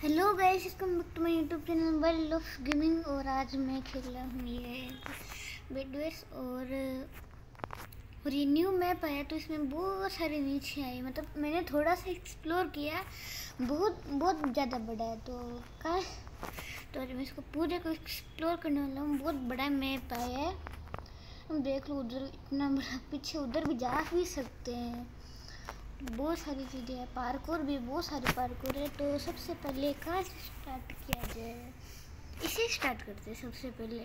Hello guys welcome back to my YouTube channel world of gaming और आज मैं खेल रहा हूँ ये बेडवेस और और ये न्यू मैप आया तो इसमें बहुत सारे नीचे आए। मतलब मैंने थोड़ा सा एक्सप्लोर किया, बहुत बहुत ज़्यादा बड़ा है तो का तो मैं इसको पूरे को एक्सप्लोर करने वाला हूँ। बहुत बड़ा मैप आया है। हम देख लो उधर इतना बड़ा, पीछे उधर भी जा भी सकते हैं। बहुत सारी चीज़ें हैं। पार्कोर भी बहुत सारे पार्कोर है। तो सबसे पहले कहाँ से स्टार्ट किया जाए? इसे स्टार्ट करते हैं सबसे पहले।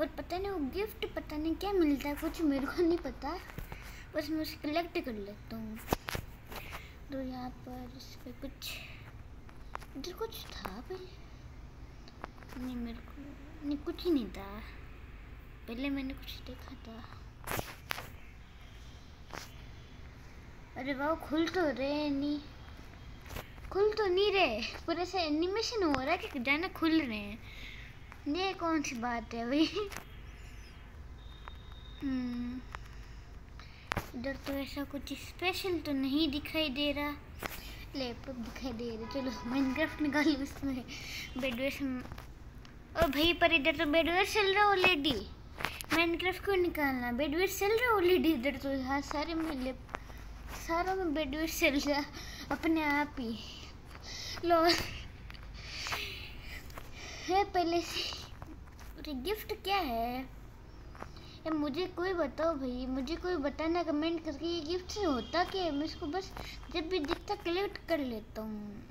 और पता नहीं वो गिफ्ट पता नहीं क्या मिलता है, कुछ मेरे को नहीं पता। बस मैं उसे कलेक्ट कर लेता हूँ। तो यहाँ पर इस पर कुछ इधर कुछ था पहले नहीं मेरे को नहीं कुछ ही नहीं था। पहले मैंने कुछ देखा था। अरे वाह खुल तो रहे नहीं खुल तो नहीं रहे पर ऐसे एनिमेशन हो रहा है कि जाना खुल रहे हैं। ये कौन सी बात है भाई? हम्म, इधर तो ऐसा कुछ स्पेशल तो नहीं दिखाई दे रहा। लैपटॉप दिखाई दे रहा। चलो माइनक्राफ्ट निकाल उसमें बेडवेस और भाई पर इधर तो बेडवेस चल रहा ऑलरेडी माइनक्राफ्ट को निकालना? बेडवेस चल रहा ऑलरेडी इधर तो। यहाँ सारे में लैप सारा में बेडवेट चल गया अपने आप ही लो है पहले से गिफ्ट क्या है ये मुझे कोई बताओ भाई मुझे कोई बताना कमेंट करके ये गिफ्ट से होता क्या है मैं इसको बस जब भी दिखता कलेक्ट कर लेता हूँ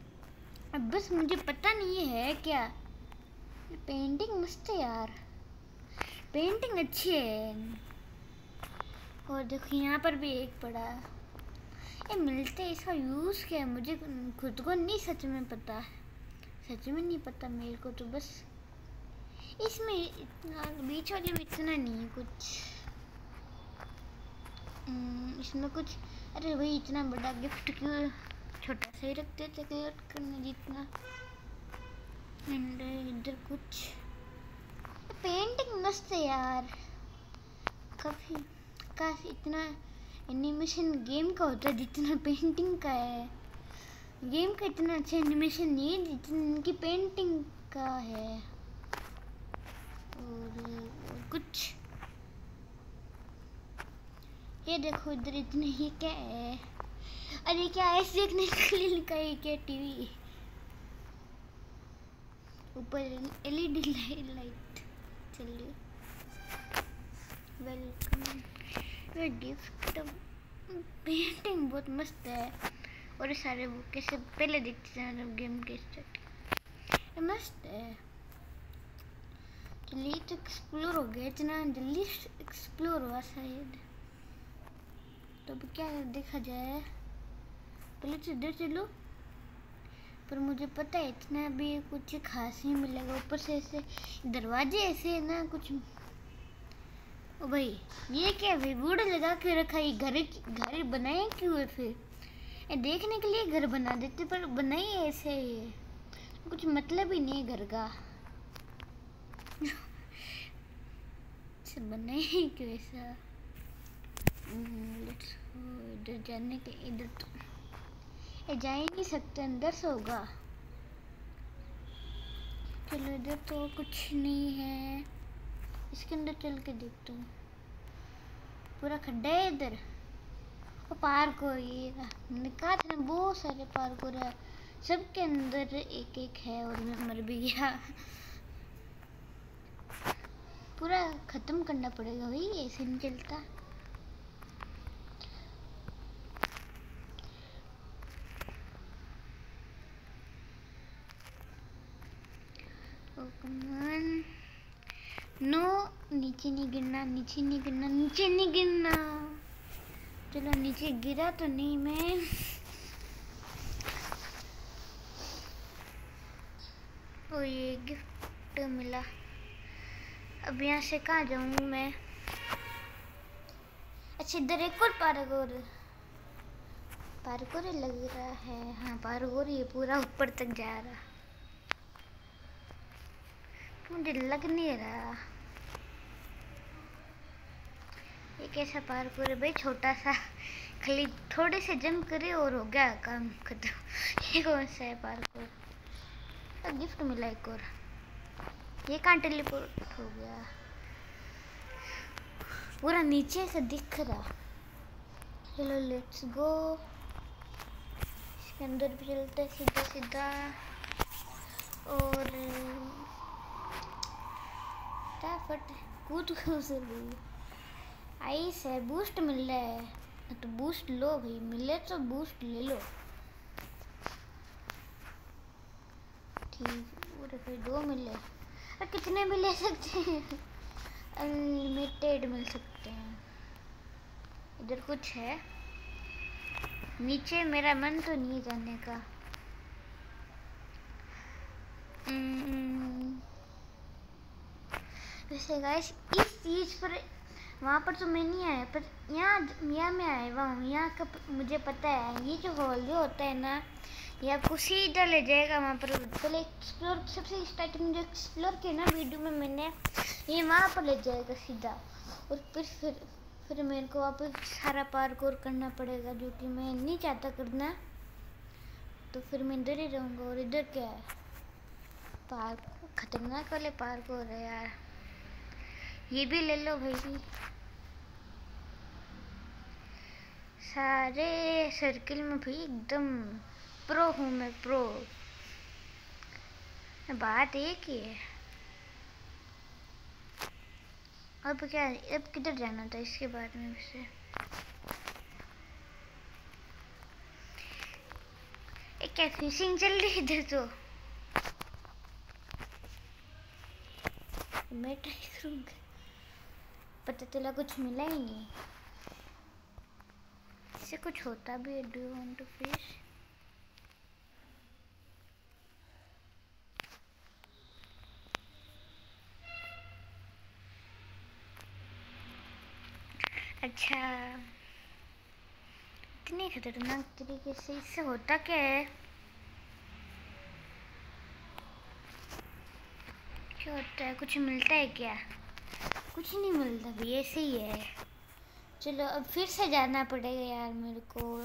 अब बस मुझे पता नहीं है क्या पेंटिंग मस्त है यार पेंटिंग अच्छी है और देखो यहाँ पर भी एक पड़ा ये मिलते इसका यूज़ क्या है? मुझे खुद को नहीं सच में पता सच में नहीं पता मेरे को तो बस। इसमें इतना बीच वाले में इतना नहीं है कुछ। हम्म, इसमें कुछ अरे भाई इतना बड़ा गिफ्ट क्यों छोटा सा ही रखते थे कलेक्ट करने जितना? एंड इधर कुछ। पेंटिंग मस्त है यार। काफ़ी काफ़ी इतना एनिमेशन गेम का होता है जितना पेंटिंग का है। गेम का इतना अच्छा एनिमेशन नहीं है जितना इनकी पेंटिंग का है। और, कुछ। ये देखो इधर इतने ही क्या है? अरे क्या ऐसे देखने के लिए लिखा है क्या टीवी? ऊपर एलईडी लाइट चल रही वेलकम। ये गिफ्ट पेंटिंग बहुत मस्त है। और ये सारे वो कैसे पहले देखते हैं जब गेम के स्टार्ट मस्त है। चलिए तो एक्सप्लोर हो गया, इतना जल्दी एक्सप्लोर हुआ शायद। तो अब क्या देखा जाए। पहले तो इधर चलो। पर मुझे पता है इतना भी कुछ खास नहीं मिलेगा। ऊपर से ऐसे दरवाजे ऐसे ना, कुछ ओ भाई ये क्या बूढ़ लगा के रखा है घर घर बनाए क्यों है फिर? देखने के लिए घर बना देते पर बनाए ऐसे ये कुछ मतलब ही नहीं घर का। बनाए क्यों ऐसा? हम्म, इधर जाने के इधर तो जा ही नहीं सकते अंदर से होगा। चलो इधर तो कुछ नहीं है। इसके अंदर चल के देखता हूँ। पूरा खड्डा है इधर। पार्क हो ये कहा था ना बहुत सारे पार्क हो रहा सबके अंदर एक एक है और मैं मर भी गया। पूरा ख़त्म करना पड़ेगा भाई ऐसे नहीं चलता। Oh, come on. नो नीचे नहीं गिरना, नीचे नहीं गिरना, नीचे नहीं गिरना। चलो नीचे गिरा तो नहीं मैं। ओ, ये गिफ्ट मिला। अब यहाँ से कहाँ जाऊँ मैं? अच्छा इधर एक और पार्कोर पार्कोर लग रहा है। हाँ पार्कोर ये पूरा ऊपर तक जा रहा मुझे लग नहीं रहा। ये कैसा पार्कोर है भाई? छोटा सा। खाली थोड़े से जम करे और हो गया काम खत्म। ये कौन सा है पार्कोर तो गिफ्ट मिला एक और। ये कहाँ टेलीपोर्ट हो गया? पूरा नीचे से दिख रहा। चलो लेट्स गो इसके अंदर भी चलते सीधा सीधा और फटाफट कूद से गई आइस है बूस्ट मिल रहा है। तो बूस्ट लो भाई, मिले तो बूस्ट ले लो। ठीक पूरे फिर दो मिले। और कितने भी ले सकते हैं? अनलिमिटेड मिल सकते हैं। इधर कुछ है। नीचे मेरा मन तो नहीं जाने का। हम्म। वैसे गाइस इस चीज़ पर वहाँ पर तो मैं नहीं आया, पर यहाँ यहाँ में आया हुआ हूँ। यहाँ का मुझे पता है, ये जो हॉल जो होता है ना ये आपको सीधा ले जाएगा वहाँ पर। पहले एक्सप्लोर सबसे स्टार्टिंग जो एक्सप्लोर किया ना वीडियो में मैंने, ये वहाँ पर ले जाएगा सीधा। और फिर फिर फिर मेरे को वापस सारा पार्कोर करना पड़ेगा, जो कि मैं नहीं चाहता करना। तो फिर मैं इधर ही रहूँगा और इधर क्या है? पार्क खतरनाक वाले पार्क हो रहे यार। ये भी ले लो भाई सारे सर्किल में भी एकदम प्रो हूँ मैं प्रो बात एक ही है। अब क्या, अब किधर जाना था इसके बाद में वैसे? क्या फिशिंग चल रही इधर तो? मैं ट्राई करूँगा। पता चला कुछ मिला ही नहीं। इससे कुछ होता भी है डू वांट टू फ़िश अच्छा। इतने खतरनाक तरीके से इससे होता क्या है? क्या होता है? कुछ मिलता है क्या? कुछ नहीं मिलता भी ऐसे ही। है चलो, अब फिर से जाना पड़ेगा यार मेरे को।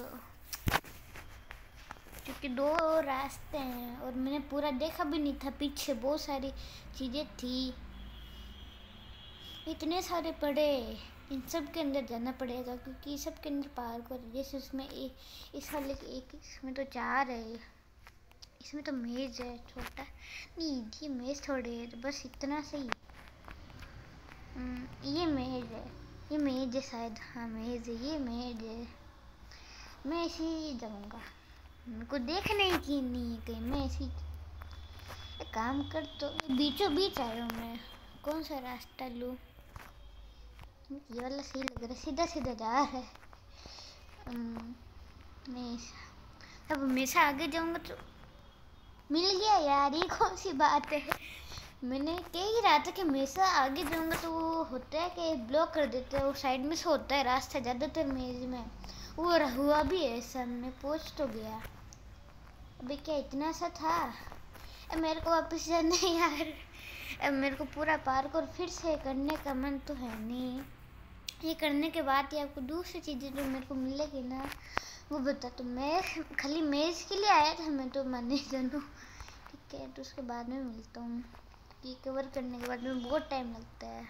क्योंकि दो रास्ते हैं और मैंने पूरा देखा भी नहीं था, पीछे बहुत सारी चीज़ें थी। इतने सारे पड़े, इन सब के अंदर जाना पड़ेगा क्योंकि सब के अंदर पार्क हो जैसे उसमें एक इस वाले एक, इसमें तो चार है। इसमें तो मेज है, छोटा। नहीं, ये मेज थोड़े है तो बस इतना सही। ये मेज है। ये मेज है शायद। हाँ मेज है। ये मेज है। मैं ऐसे ही जाऊँगा। मेरे को देखना ही की नहीं है कहीं मैं ऐसी काम कर तो बीचों बीच आया हूँ मैं। कौन सा रास्ता लूँ? ये वाला सही लग रहा है। सीधा सीधा जा रहा है। हम्म, मैं अब हमेशा आगे जाऊँगा तो मिल गया यार। ये कौन सी बात है? मैंने कह ही रहा था कि हमेशा आगे जाऊँगा तो वो होता है कि ब्लॉक कर देते हैं, वो साइड में से होता है रास्ता ज़्यादातर मेज में। वो हुआ भी है सब में पहुँच तो गया अभी क्या इतना सा था? अब मेरे को वापस जाना है यार। अब मेरे को पूरा पार्क और फिर से करने का मन तो है नहीं। ये करने के बाद ही आपको दूसरी चीज़ें जो मेरे को मिलेगी ना, वो बता तो मैं, खाली मेज़ के लिए आया था, मैं तो मान जानूँ। ठीक है तो उसके बाद में मिलता हूँ। ये कवर करने के बाद में बहुत टाइम लगता है।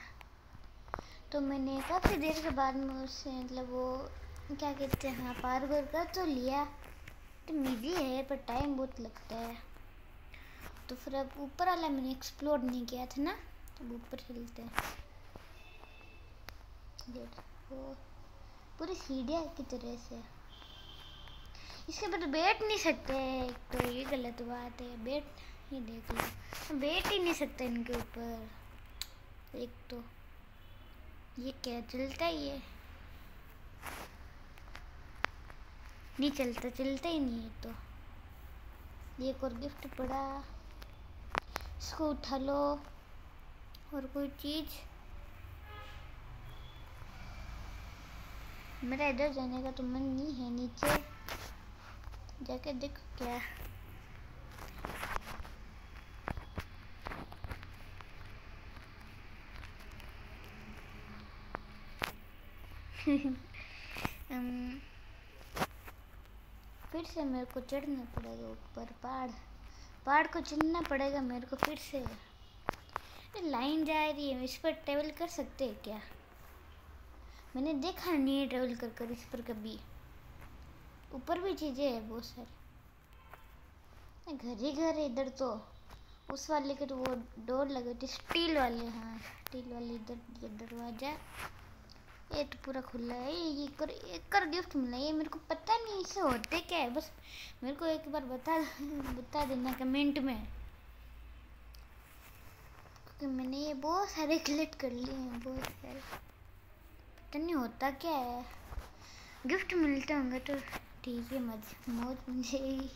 तो मैंने काफ़ी देर के बाद में उससे मतलब वो, क्या कहते हैं हाँ पार कर कर तो लिया। तो ईजी है, पर टाइम बहुत लगता है। तो फिर अब ऊपर वाला मैंने एक्सप्लोर नहीं किया था ना तो ऊपर चलते हैं। पूरी सीढ़िया की तरह से। इसके तो बैठ नहीं सकते तो ये गलत बात है, बैठ ये देख लो। बैठ ही नहीं सकते इनके ऊपर। एक तो। ये क्या चलता ही है नहीं चलता चलता ही नहीं है तो। एक और गिफ्ट पड़ा। इसको उठा लो। और कोई चीज़? मेरा इधर जाने का तो मन नहीं है, नीचे जाके देखो क्या। फिर से मेरे को चढ़ना पड़ेगा ऊपर पहाड़। पहाड़ को चलना पड़ेगा मेरे को फिर से। लाइन जा रही है, इस पर ट्रेवल कर सकते हैं क्या? मैंने देखा नहीं है ट्रेवल कर कर इस पर कभी। ऊपर भी चीज़ें हैं बहुत सारी। घर ही घर है इधर तो। उस वाले के तो वो डोर लगे थे स्टील वाले हाँ स्टील वाले इधर दरवाज़ा। ये तो पूरा खुला है, ये कर, एक कर गिफ्ट मिला ये मेरे को पता नहीं इसे होते क्या है, बस मेरे को एक बार बता बता देना कमेंट में। क्योंकि मैंने ये बहुत सारे कलेक्ट कर लिए हैं, बहुत सारे। पता नहीं होता क्या है। गिफ्ट मिलते होंगे तो ठीक है, मज, मौज मुझे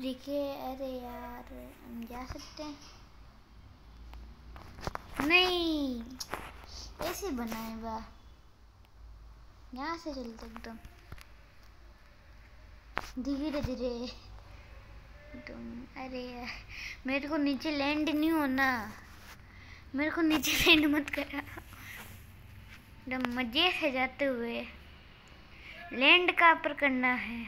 के, अरे यार, हम जा सकते हैं। नहीं, ऐसे बनाए बा यहाँ से चलते एकदम। धीरे धीरे। एकदम, अरे, मेरे को नीचे लैंड नहीं होना। मेरे को नीचे लैंड मत करा। एकदम मज़े से जाते हुए लैंड कहाँ पर करना है?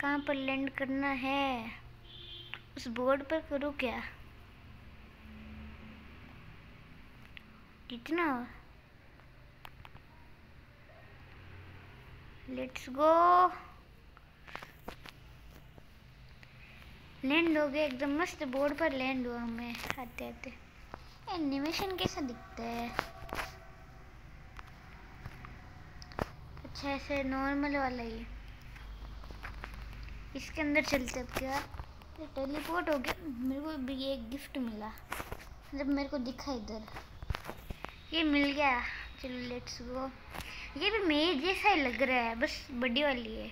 कहाँ पर लैंड करना है? उस बोर्ड पर करूँ क्या? कितना? लेट्स गो लैंड हो गया, एकदम मस्त बोर्ड पर लैंड हुआ हमें। आते आते। एनिमेशन कैसा दिखता है? अच्छा ऐसे नॉर्मल वाला ही इसके अंदर चलते अब क्या? टेलीपोर्ट हो गया। मेरे को भी एक गिफ्ट मिला। जब मेरे को दिखा इधर। ये मिल गया। चलो लेट्स गो ये भी मेज जैसा ही लग रहा है, बस बड़ी वाली है।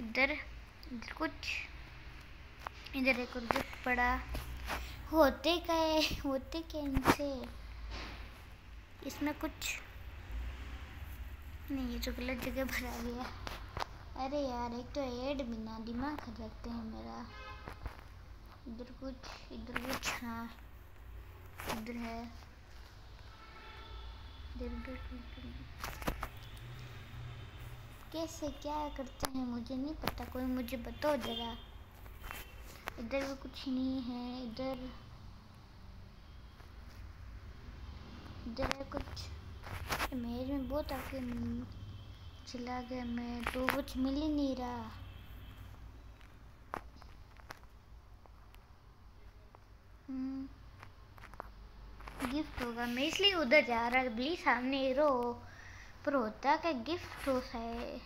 इधर इधर कुछ। इधर एक गिफ्ट पड़ा। होते क्या है होते क्या इनसे इसमें कुछ नहीं ये तो गलत जगह भरा गया। अरे यार, एक तो एड बिना दिमाग खा जाते हैं मेरा। इधर कुछ इधर कुछ हाँ। इधर है। कैसे क्या करते हैं? मुझे नहीं पता, कोई मुझे बताओ जरा इधर भी कुछ नहीं है, इधर। इधर है कुछ। मेज में बहुत आके चला गया मैं तो कुछ मिल ही नहीं रहा। हम्म। गिफ्ट होगा। मैं इसलिए उधर जा रहा बली सामने हीरो पर होता क्या गिफ्ट हो है?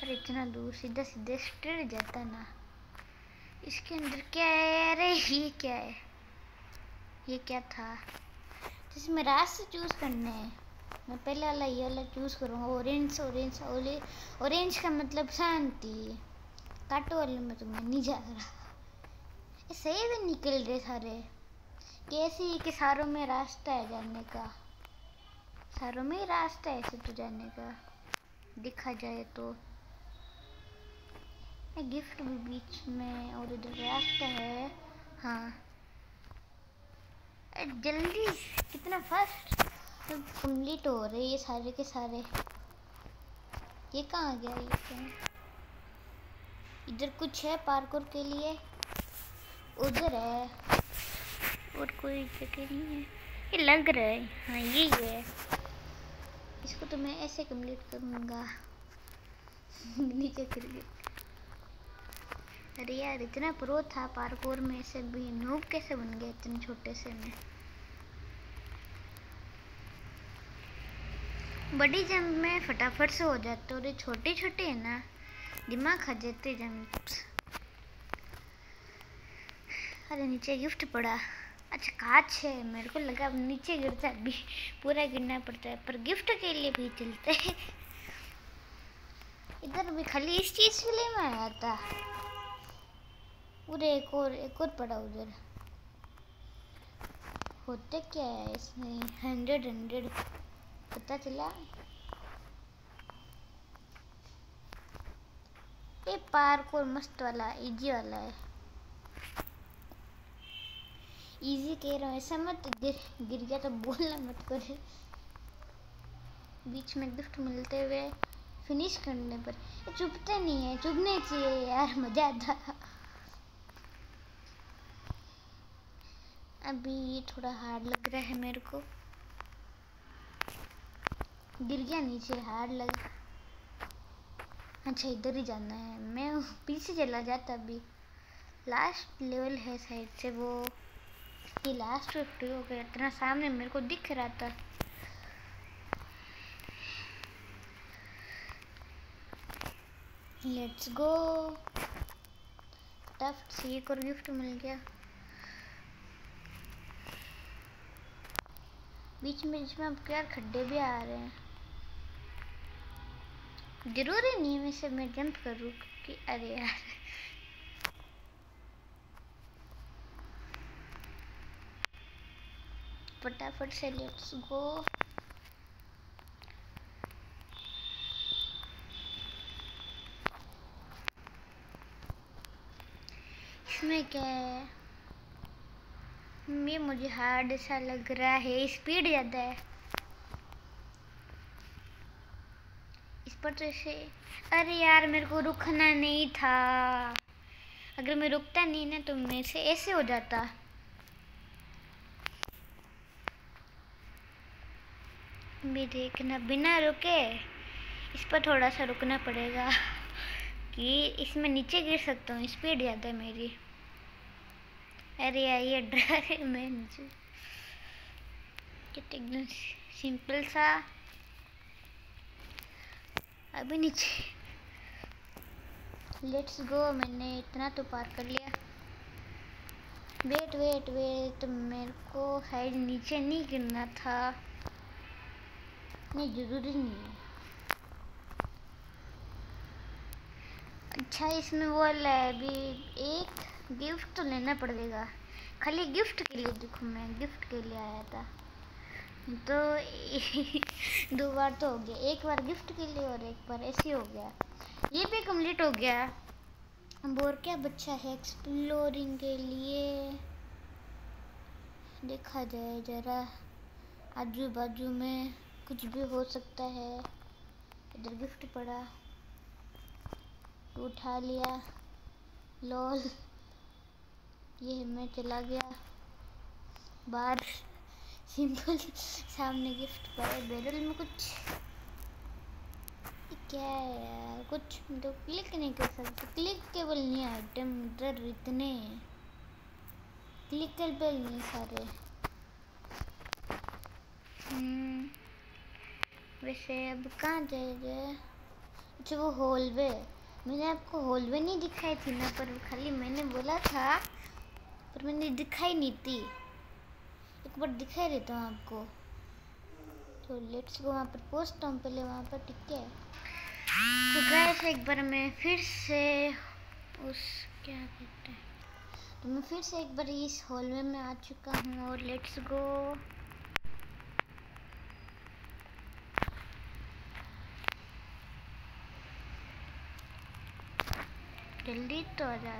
पर इतना दूर सीधा सीधे स्ट्रेट जाता ना। इसके अंदर क्या है? अरे, ये क्या है? ये क्या था? जिसमें रास्ते चूज़ करने हैं। मैं पहले वाला, ये वाला चूज़ करूँगा ऑरेंज ऑरेंज ऑरेंज का मतलब शांति। काटो वाले में तो मैं नहीं जा रहा। सही भी निकल रहे सारे। कैसे ही कि सारों में रास्ता है जाने का? सारों में रास्ता है ऐसे तो जाने का। दिखा जाए तो। गिफ्ट भी बीच में और इधर रास्ता है। हाँ। जल्दी, कितना फास्ट कंप्लीट हो रहे ये सारे के सारे। ये कहाँ गया ये इधर कुछ है पार्कोर के लिए? उधर है। और कोई जगह नहीं है। ये लग रहा है। हाँ यही है। इसको तो मैं ऐसे कंप्लीट करूँगा। नीचे कर अरे यार, इतना प्रो था पार्कोर में ऐसे भी। नूब कैसे बन गया इतने छोटे से में? बड़ी जंप में फटाफट से हो जाते और ये छोटे छोटे है ना, दिमाग खा जाते जंप्स अरे नीचे गिफ्ट पड़ा। अच्छा काच है, मेरे को लगा नीचे गिरता अभी पूरा गिरना पड़ता है, पर गिफ्ट के लिए भी चलते हैं। इधर भी खाली इस चीज़ के लिए मैं आया था। उधर एक और एक और पड़ा उधर। होते क्या है इसमें? हंड्रेड हंड्रेड पता चला? ये पार्क और मस्त वाला इजी वाला है। इजी कह रहा हूँ, ऐसा मत गिर गिर गया तो बोलना मत करे। बीच में गिफ्ट मिलते हुए फिनिश करने पर चुपते नहीं है, चुभने चाहिए यार, मज़ा आता अभी ये थोड़ा हार्ड लग रहा है मेरे को। गिर गया नीचे हार्ड लग अच्छा इधर ही जाना है। मैं पीछे चला जाता अभी। लास्ट लेवल है साइड से वो। ये लास्ट फिफ्टी हो गया इतना सामने मेरे को दिख रहा था। लेट्स गो टफ से एक और गिफ्ट मिल गया। बीच में बीच में अब क्या खड्डे भी आ रहे हैं। ज़रूरी नहीं है वैसे मैं जंप करूँ कि अरे यार फटाफट से लेट्स गो इसमें क्या है? ये मुझे हार्ड सा लग रहा है। स्पीड ज़्यादा है। इस पर तो ऐसे, अरे यार, मेरे को रुकना नहीं था। अगर मैं रुकता नहीं ना तो मेरे से ऐसे हो जाता। भी देखना, बिना रुके इस पर थोड़ा सा रुकना पड़ेगा कि इसमें नीचे गिर सकता हूँ, स्पीड ज़्यादा है मेरी। अरे ये डर मैं नीचे। एकदम सिंपल सा। अभी नीचे। लेट्स गो मैंने इतना तो पार कर लिया। वेट वेट वेट मेरे को साइड नीचे नहीं गिरना था। नहीं, ज़रूरी नहीं है। अच्छा इसमें वो है, अभी एक गिफ्ट तो लेना पड़ेगा। खाली गिफ्ट के लिए देखो, मैं गिफ्ट के लिए आया था। तो दो बार तो हो गया। एक बार गिफ्ट के लिए और एक बार ऐसे हो गया। ये भी कंप्लीट हो गया। अब और क्या बच्चा है एक्सप्लोरिंग के लिए? देखा जाए ज़रा। आजू बाजू में। कुछ भी हो सकता है। इधर गिफ्ट पड़ा। उठा लिया। लॉल। ये मैं चला गया। बाहर सिंपल। सामने गिफ्ट पड़े। बैरल में कुछ। क्या है यार? कुछ तो क्लिक नहीं कर सकते। क्लिक केवल नहीं आइटम इधर इतने। क्लिक केवल नहीं सारे। हम्म। वैसे अब कहाँ जाएगा अच्छा वो हॉलवे मैंने आपको हॉलवे नहीं दिखाई थी ना, पर खाली मैंने बोला था, पर मैंने दिखाई नहीं थी। एक बार दिखाई देता हूँ आपको। तो लेट्स गो वहाँ पर पहुँचता हूँ पहले, वहाँ पर, ठीक है? तो गैस एक बार मैं फिर से उस, क्या कहते हैं? तो मैं फिर से एक बार इस हॉलवे में आ चुका हूँ और लेट्स गो जल्दी तो आ जा।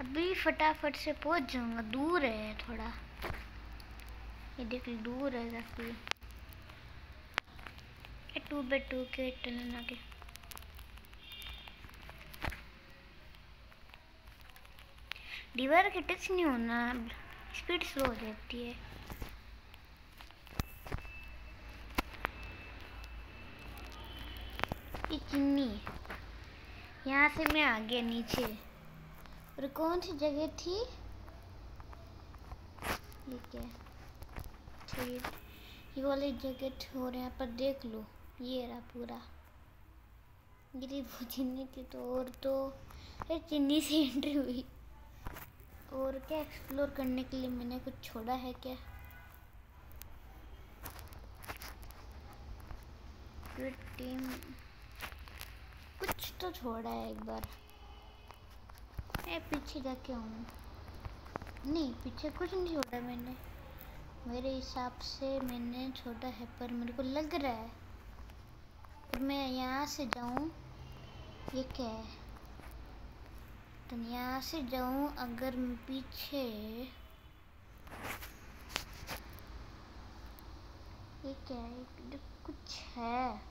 अभी फटाफट से पहुँच जाऊँगा, दूर है थोड़ा। ये देख ली दूर है काफ़ी। टू बाई टू के आगे दीवार के टच नहीं होना स्पीड स्लो हो जाती है। चिन्नी यहाँ से मैं आ गया नीचे। और कौन सी जगह थी? ये क्या? ठीक। ये वाली जगह और यहाँ पर देख लो। ये रहा पूरा। गिरी वो चिन्नी थी तो और तो। चिन्नी से एंट्री हुई। और क्या एक्सप्लोर करने के लिए मैंने कुछ छोड़ा है क्या? टीम तो छोड़ा है एक बार। मैं पीछे जाके आऊँ। नहीं, पीछे कुछ नहीं छोड़ा मैंने। मेरे हिसाब से मैंने छोड़ा है, पर मेरे को लग रहा है। मैं यहाँ से जाऊँ, ये क्या है? तो यहाँ से जाऊँ, अगर मैं पीछे ये क्या है? कुछ है।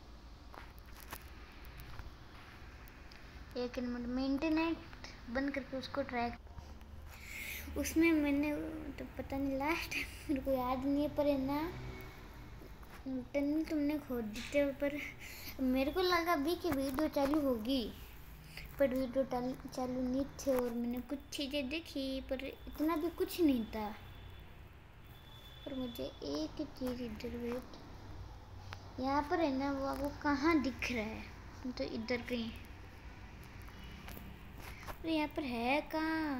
एक मिनट में इंटरनेट बंद करके उसको ट्रैक उसमें मैंने तो पता नहीं लास्ट मेरे को याद नहीं है, पर है ना इंटरनेट तुमने खोद दिते पर मेरे को लगा भी कि वीडियो चालू होगी, पर वीडियो चालू नहीं थे और मैंने कुछ चीज़ें देखी, पर इतना भी कुछ नहीं था। पर मुझे एक चीज़ इधर वेट यहाँ पर है ना, वो वो कहाँ दिख रहा है? तो इधर कहीं। तो यहाँ पर है कहाँ?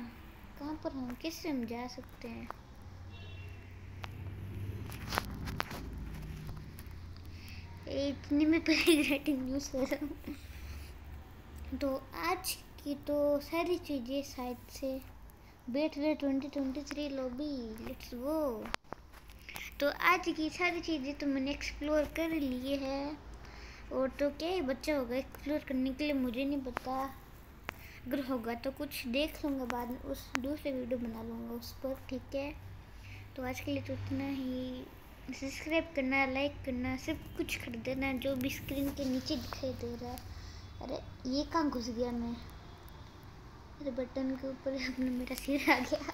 कहाँ पर हम? किससे हम जा सकते हैं? इतनी में पहले रेटिंग न्यूज़ कर रहा हूँ। तो आज की तो सारी चीज़ें शायद से बैठ रहे twenty twenty three lobby let's go तो आज की सारी चीज़ें तो मैंने एक्सप्लोर कर लिए है। और तो क्या ही, बच्चा होगा एक्सप्लोर करने के लिए मुझे नहीं पता। अगर होगा तो कुछ देख लूँगा बाद में, उस दूसरे वीडियो बना लूँगा उस पर, ठीक है? तो आज के लिए तो उतना ही। सब्सक्राइब करना लाइक करना सब कुछ कर देना, जो भी स्क्रीन के नीचे दिखाई दे रहा है। अरे, ये कहाँ घुस गया मैं? अरे बटन के ऊपर अपने मेरा सिर आ गया।